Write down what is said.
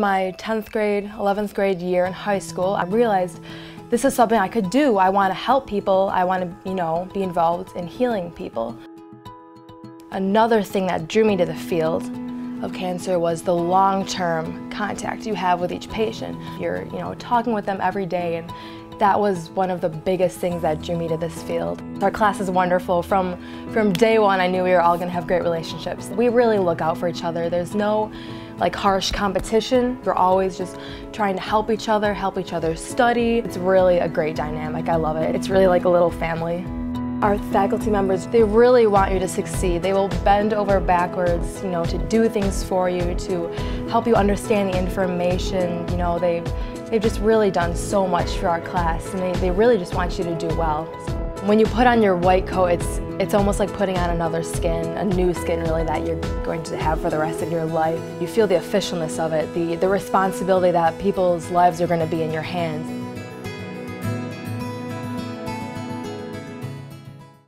My 10th grade, 11th grade year in high school, I realized this is something I could do. I want to help people. I want to, you know, be involved in healing people. Another thing that drew me to the field of cancer was the long-term contact you have with each patient. You're, you know, talking with them every day and that was one of the biggest things that drew me to this field. Our class is wonderful. From, from day one, I knew we were all going to have great relationships. We really look out for each other. There's no like harsh competition. We're always just trying to help each other, help each other study. It's really a great dynamic. I love it. It's really like a little family. Our faculty members, they really want you to succeed. They will bend over backwards, you know, to do things for you, to help you understand the information. You know, they've, they've just really done so much for our class, and they, they really just want you to do well. When you put on your white coat, it's, it's almost like putting on another skin, a new skin really that you're going to have for the rest of your life. You feel the officialness of it, the, the responsibility that people's lives are going to be in your hands.